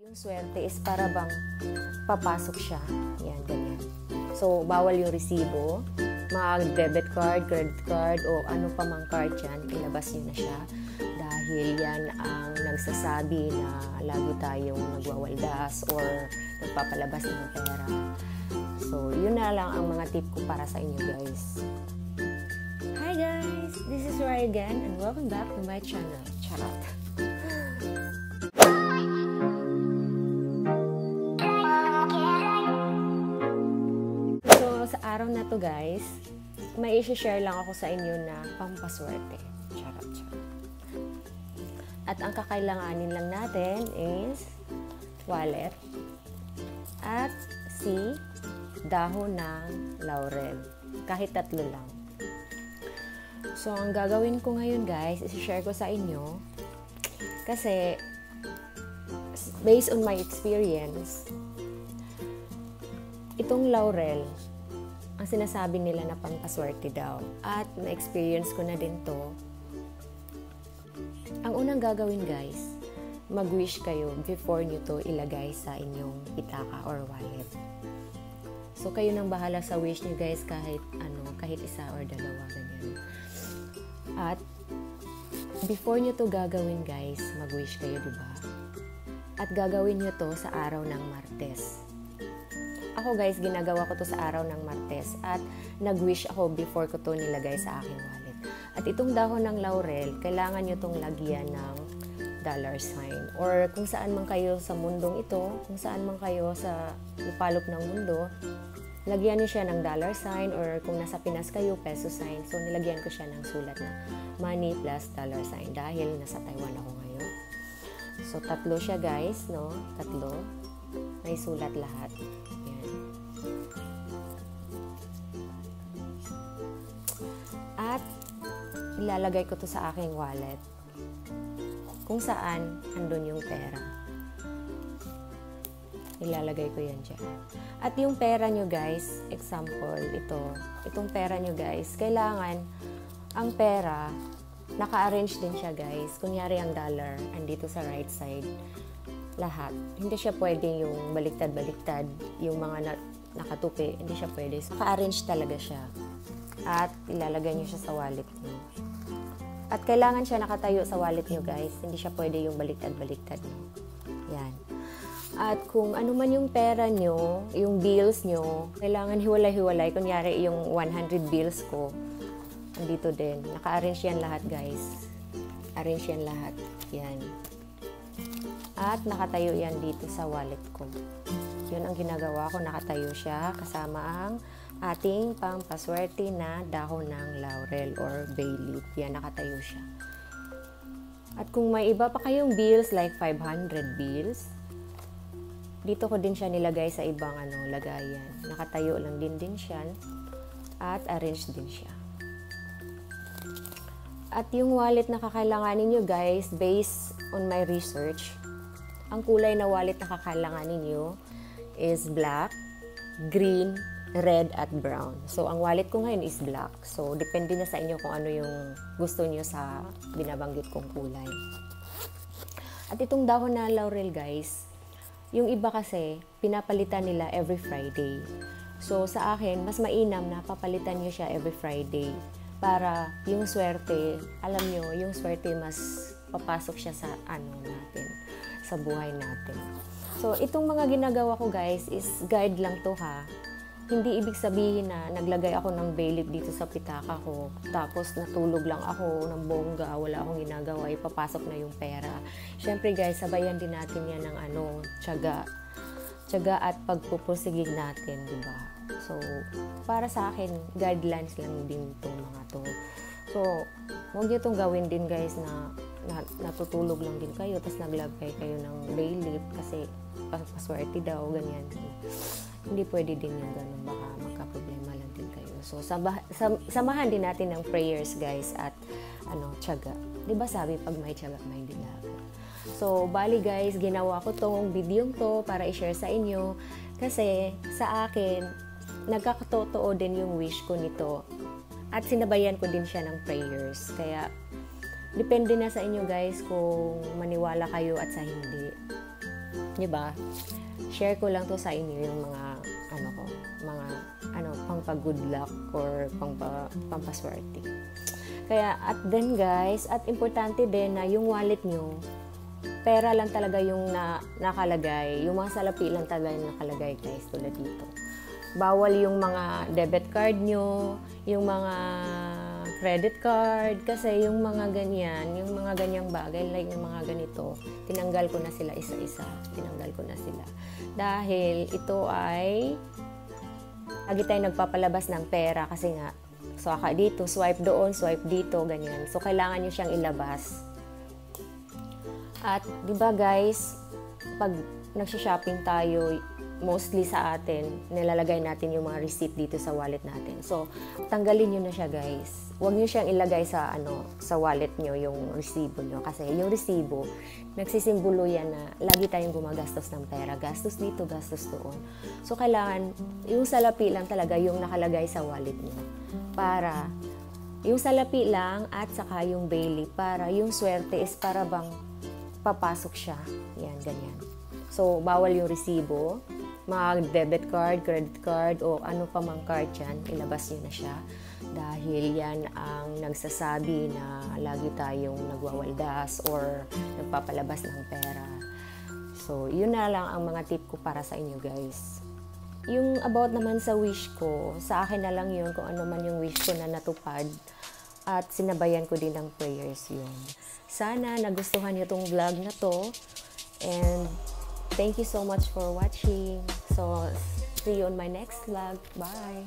Yung swerte is para bang papasok siya. Yan, ganyan. So, bawal yung resibo. Mga debit card, credit card, o ano pa mang card yan, ilabas nyo na siya. Dahil yan ang nagsasabi na lagi tayong nagwawaldas or nagpapalabas ng pera. So, yun na lang ang mga tip ko para sa inyo guys. Hi guys! This is Roy again and welcome back to my channel. Charot! To guys, may isi-share lang ako sa inyo na pampaswerte. Charot, charot. At ang kakailanganin lang natin is wallet at si dahon ng laurel. Kahit tatlo lang. So, ang gagawin ko ngayon guys, isi-share ko sa inyo kasi based on my experience, itong laurel, ang sinasabi nila na pampaswerte daw. At na-experience ko na din to. Ang unang gagawin guys, mag-wish kayo before nyo to ilagay sa inyong pitaka or wallet. So, kayo nang bahala sa wish nyo guys kahit ano, kahit isa or dalawa, ganyan. At, before nyo to gagawin guys, mag-wish kayo, di ba? At gagawin nyo to sa araw ng Martes. Ako guys, ginagawa ko to sa araw ng Martes at nag-wish ako before ko to nilagay sa aking wallet. At itong dahon ng laurel, kailangan nyo tong lagyan ng dollar sign. Or kung saan man kayo sa mundong ito, kung saan man kayo sa lupalop ng mundo, lagyan niyo siya ng dollar sign or kung nasa Pinas kayo, peso sign. So, nilagyan ko siya ng sulat na money plus dollar sign dahil nasa Taiwan ako ngayon. So, tatlo siya guys, no? Tatlo. May sulat lahat. Ilalagay ko to sa aking wallet. Kung saan, andun yung pera. Ilalagay ko yan dyan. At yung pera nyo guys, example, ito. Itong pera nyo guys, kailangan ang pera, naka-arrange din siya guys. Kunyari ang dollar, andito sa right side. Lahat. Hindi siya pwede yung baliktad-baliktad, yung mga na, nakatupi. Hindi siya pwede. Naka-arrange talaga siya. At ilalagay nyo siya sa wallet nyo. At kailangan siya nakatayo sa wallet nyo guys. Hindi siya pwede yung baliktad-baliktad. Yan. At kung ano man yung pera nyo, yung bills nyo, kailangan hiwalay-hiwalay. Kunyari, yung 100 bills ko, andito din. Naka-arrange yan lahat, guys. Arrange yan lahat. Yan. At nakatayo yan dito sa wallet ko. Yun ang ginagawa ko. Nakatayo siya kasama ang ating pampaswerte na dahon ng laurel or bay leaf. Yan, nakatayo siya. At kung may iba pa kayong bills, like 500 bills, dito ko din siya nilagay sa ibang ano, lagayan. Nakatayo lang din din siya at arrange din siya. At yung wallet na kakailanganin nyo guys, based on my research, ang kulay na wallet na kakailanganin nyo is black, green, red, at brown. So, ang wallet ko ngayon is black. So, depende na sa inyo kung ano yung gusto nyo sa binabanggit kong kulay. At itong dahon na laurel guys, yung iba kasi, pinapalitan nila every Friday. So, sa akin, mas mainam na papalitan nyo siya every Friday para yung swerte, alam nyo, yung swerte mas papasok siya sa ano natin, sa buhay natin. So, itong mga ginagawa ko guys is guide lang to ha. Hindi ibig sabihin na naglagay ako ng bailiff dito sa pitaka ko, tapos natulog lang ako ng bongga, wala akong ginagawa, ipapasok na yung pera. Siyempre guys, sabayan din natin yan ng ano, tiyaga. Tiyaga at pagpupursigig natin, di ba? So, para sa akin, guidelines lang din itong mga to. So, huwag nyo itong gawin din guys na, na natutulog lang din kayo, tapos naglagay kayo ng bailiff kasi paswerte daw, ganyan. Hindi pwede din yung ganun, baka magka-problema lang din kayo. So, sabah, sam, samahan din natin ng prayers guys at ano, tiyaga. Di ba sabi pag may tiyaga, may dilaga. So, bali guys, ginawa ko tong video to para i-share sa inyo kasi sa akin, nagkakatotoo din yung wish ko nito. At sinabayan ko din siya ng prayers. Kaya, depende na sa inyo guys kung maniwala kayo at sa hindi. 'Di ba? Share ko lang to sa inyo yung mga ano ko, mga ano pang good luck or pang pampaswerte. Kaya at then guys, at importante din na yung wallet nyo, pera lang talaga yung na, nakalagay. Yung mga salapi lang talaga yung nakalagay guys tulad dito. Bawal yung mga debit card nyo, yung mga credit card, kasi yung mga ganyan, yung mga ganyang bagay, like yung mga ganito, tinanggal ko na sila isa-isa. Tinanggal ko na sila. Dahil ito ay, lagi tayo nagpapalabas ng pera kasi nga, saka dito, swipe doon, swipe dito, ganyan. So, kailangan nyo siyang ilabas. At, di ba guys, pag nagsha-shopping tayo, mostly sa atin, nilalagay natin yung mga receipt dito sa wallet natin. So, tanggalin nyo na siya guys. Huwag nyo siyang ilagay sa, ano, sa wallet nyo yung resibo nyo. Kasi yung resibo, nagsisimbolo yan na lagi tayong gumagastos ng pera. Gastos dito, gastos doon. So, kailangan, yung salapi lang talaga yung nakalagay sa wallet nyo. Para, yung salapi lang at saka yung Bailey para yung swerte is para bang papasok siya. Yan, ganyan. So, bawal yung resibo mga debit card, credit card, o ano pa mang card yan, ilabas nyo na siya. Dahil yan ang nagsasabi na lagi tayong nagwawaldas or nagpapalabas ng pera. So, yun na lang ang mga tip ko para sa inyo guys. Yung about naman sa wish ko, sa akin na lang yun kung ano man yung wish ko na natupad at sinabayan ko din ng prayers yun. Sana nagustuhan niyo tong vlog na to and Thank you so much for watching. So, see you on my next vlog. Bye!